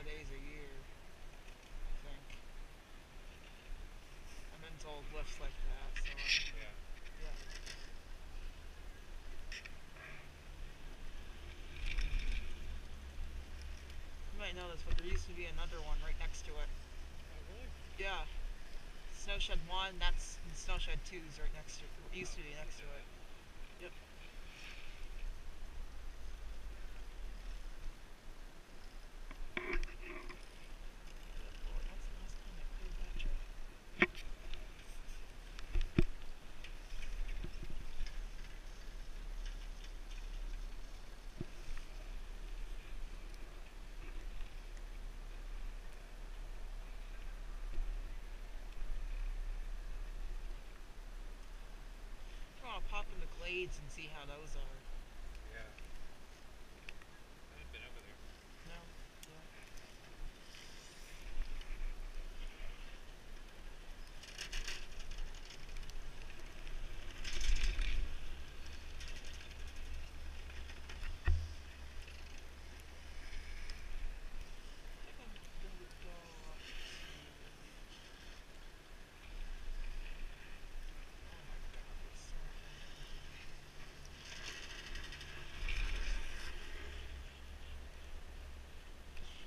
a few or so days a year. I think. I'm into old lifts like that, so Yeah. yeah. You might know this, but there used to be another one right next to it. Oh, really? Yeah. Snowshed 1, that's and Snowshed 2's right next to it. Used to be next to it. Yep. Good lord, when's the last time I cleared that tray? I want to pop in the glades and see how those are. Yeah. I haven't been over there. No? Yeah. I think I'm gonna go up to- Oh my god, there's so many.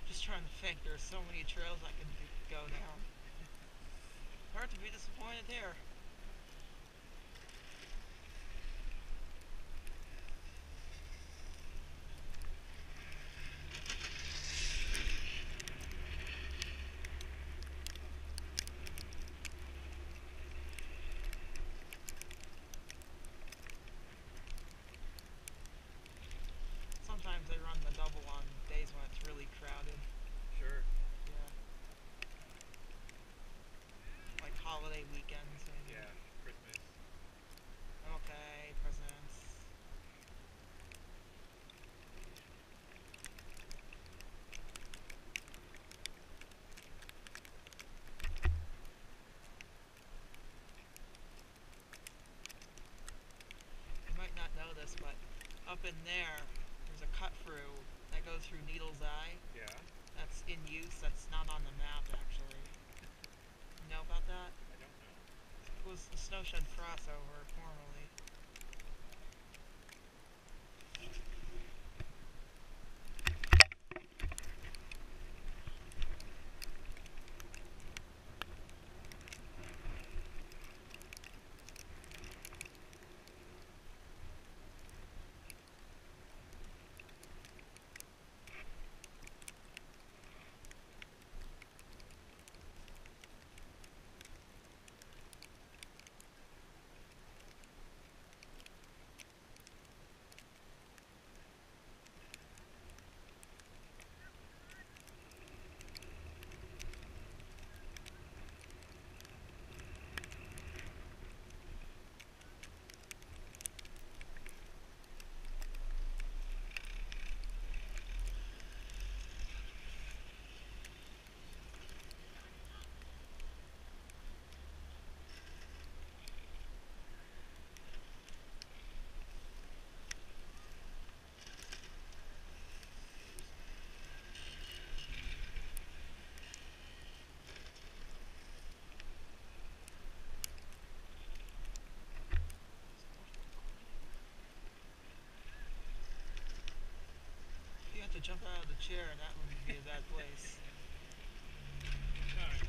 Just trying to think, there's so many trails I do, go down. Hard to be disappointed here. Sometimes I run the double on days when it's really crowded. Sure. Yeah. Like holiday weekends maybe. Yeah. Christmas. Okay, presidents. You might not know this, but up in there, there's a cut through that goes through Needle's Eye. Yeah. That's in use. That's not on the map, actually. You know about that? I don't know. It was the Snowshed crossover formerly. Jump out of the chair, and that would be a bad place. Alright.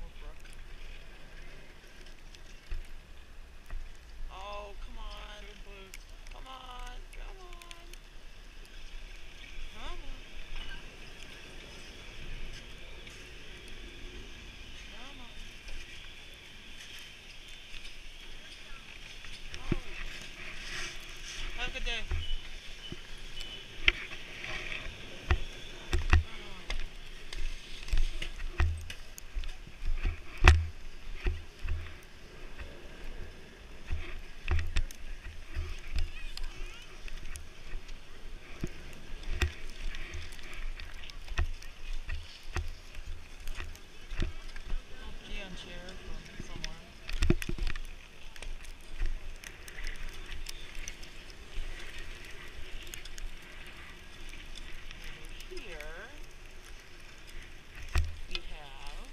Wolfbrook. Oh, come on. Come on. Come on. Come on. Come on. Oh. Have a good day. Oh. Little peon chair from somewhere. Over here, we have.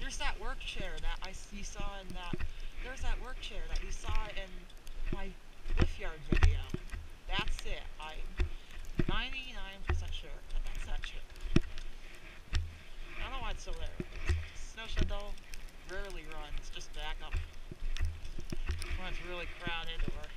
There's that work chair that I s- you saw in that. There's that work chair that you saw in my lift yard video. That's it. I'm 99% sure that that's that chair. I don't know why it's still there. Snowshed though rarely runs, just back up when it's really crowded or